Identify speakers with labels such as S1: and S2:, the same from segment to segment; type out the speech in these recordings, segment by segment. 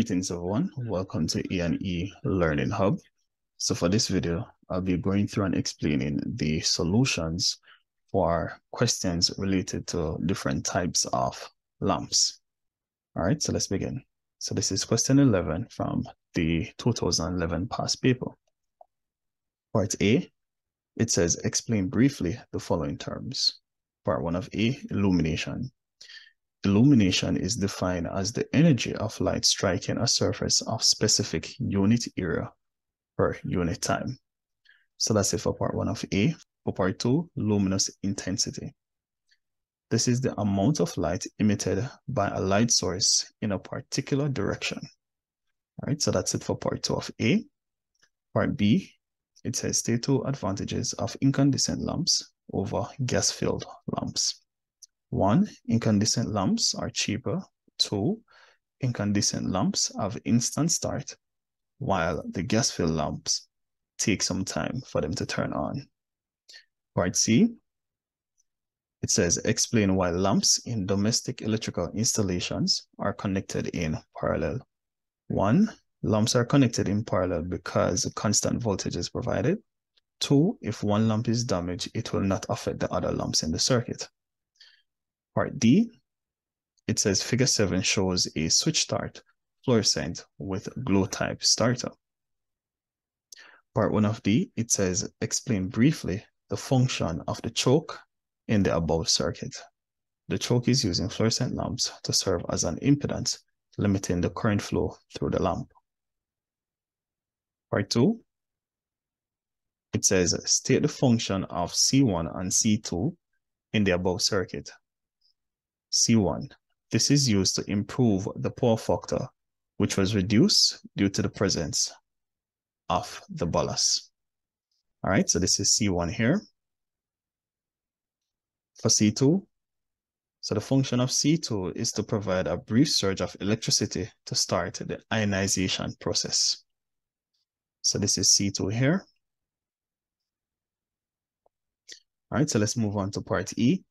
S1: Greetings everyone, welcome to E&E Learning Hub. So for this video, I'll be going through and explaining the solutions for questions related to different types of lamps. All right, so let's begin. So this is question 11 from the 2011 past paper. Part A, it says explain briefly the following terms. Part 1 of A, illumination. Illumination is defined as the energy of light striking a surface of specific unit area per unit time. So that's it for part one of A. For part two, luminous intensity. This is the amount of light emitted by a light source in a particular direction. All right, so that's it for part two of A. Part B, it says state two advantages of incandescent lamps over gas-filled lamps. One, incandescent lamps are cheaper. Two, incandescent lamps have instant start, while the gas-filled lamps take some time for them to turn on. Part C, it says explain why lamps in domestic electrical installations are connected in parallel. One, lamps are connected in parallel because constant voltage is provided. Two, if one lamp is damaged, it will not affect the other lamps in the circuit. Part D, it says figure 7 shows a switch start fluorescent with glow type starter. Part 1 of D, it says explain briefly the function of the choke in the above circuit. The choke is using fluorescent lamps to serve as an impedance, limiting the current flow through the lamp. Part 2, it says state the function of C1 and C2 in the above circuit. C1. This is used to improve the power factor, which was reduced due to the presence of the ballast. All right, so this is C1 here. For C2, so the function of C2 is to provide a brief surge of electricity to start the ionization process. So this is C2 here. All right, so let's move on to part E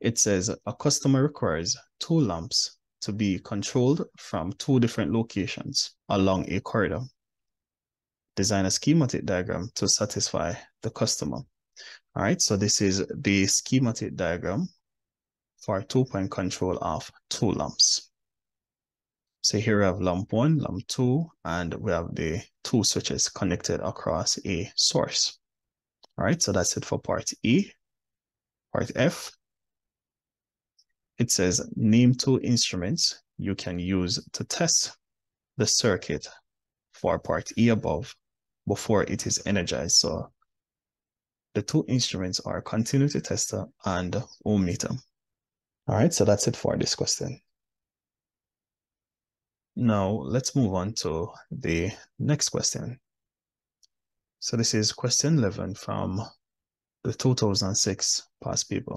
S1: it says a customer requires two lamps to be controlled from two different locations along a corridor. Design a schematic diagram to satisfy the customer. All right, so this is the schematic diagram for two-point control of two lamps. So here we have lamp one, lamp two, and we have the two switches connected across a source. All right, so that's it for part E. Part F, it says name two instruments you can use to test the circuit for part E above before it is energized. So the two instruments are continuity tester and ohm meter. All right, so that's it for this question. Now let's move on to the next question. So this is question 11 from the 2006 past paper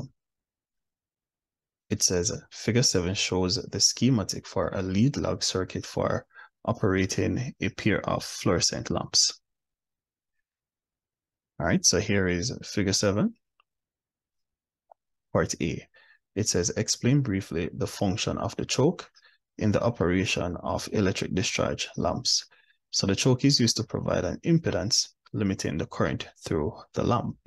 S1: it says figure 7 shows the schematic for a lead lag circuit for operating a pair of fluorescent lamps. All right, so here is figure 7, part A. It says explain briefly the function of the choke in the operation of electric discharge lamps. So the choke is used to provide an impedance limiting the current through the lamp.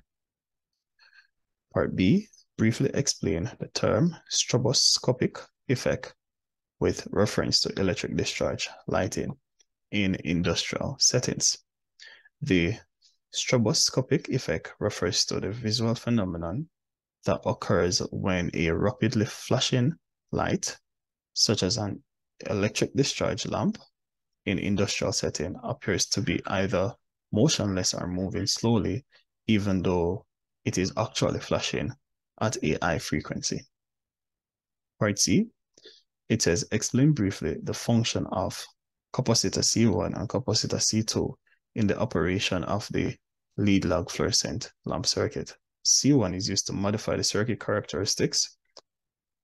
S1: Part B, briefly explain the term stroboscopic effect with reference to electric discharge lighting in industrial settings. The stroboscopic effect refers to the visual phenomenon that occurs when a rapidly flashing light, such as an electric discharge lamp in industrial setting, appears to be either motionless or moving slowly, even though it is actually flashing at a high frequency. Part C, it says explain briefly the function of capacitor C1 and capacitor C2 in the operation of the lead lag fluorescent lamp circuit. C1 is used to modify the circuit characteristics,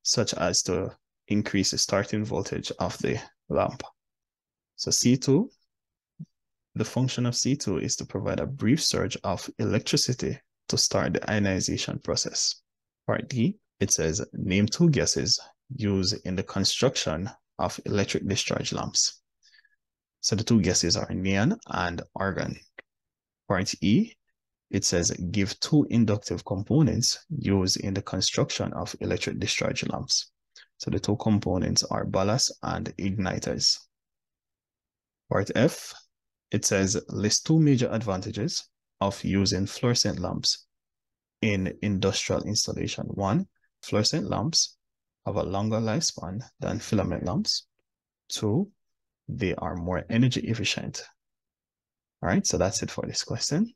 S1: such as to increase the starting voltage of the lamp. So C2, the function of C2 is to provide a brief surge of electricity to start the ionization process. Part D, it says name two gases used in the construction of electric discharge lamps. So the two guesses are neon and argon. Part E, it says give two inductive components used in the construction of electric discharge lamps. So the two components are ballast and igniters. Part F, it says list two major advantages of using fluorescent lamps in industrial installation. One, fluorescent lamps have a longer lifespan than filament lamps. Two, they are more energy efficient. All right, so that's it for this question.